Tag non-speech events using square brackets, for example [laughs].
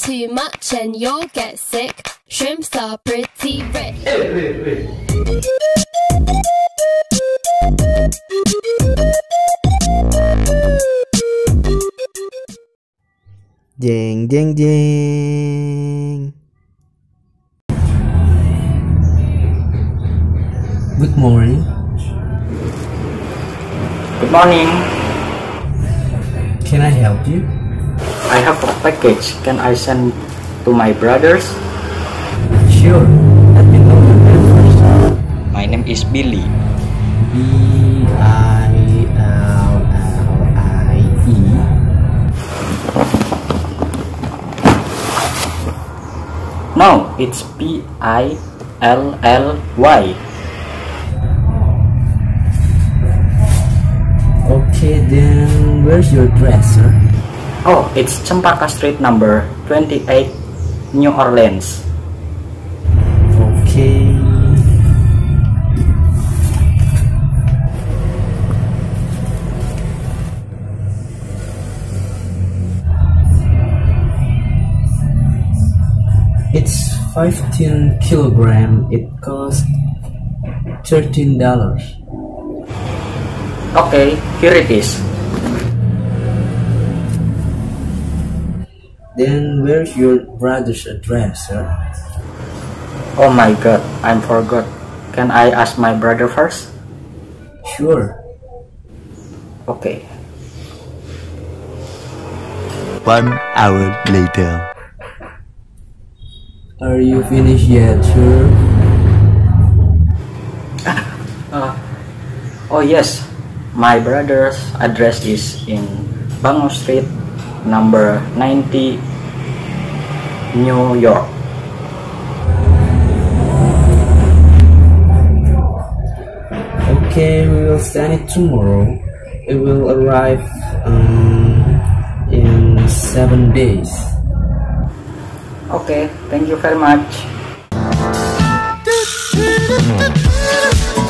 too much and you'll get sick. Shrimps are pretty rich. Jeng jeng jeng. Good morning. Good morning. Can I help you? I have a package. Can I send to my brothers? Sure. Let me know your name first. My name is Billy. B I L L I E. No, it's P I L L Y. Okay, then where's your address, sir? Oh, it's Cempaka Street number 28, New Orleans. Okay. It's 15 kilogram. It costs $13. Okay, here it is. Then where's your brother's address, sir? Oh my god, I'm forgot. Can I ask my brother first? Sure. Okay. One hour later. Are you finished yet, sir? [laughs] Uh, oh yes, my brother's address is in Bango Street, number 90, New York. Okay we will send it tomorrow. It will arrive um, in seven days. Okay thank you very much. [laughs]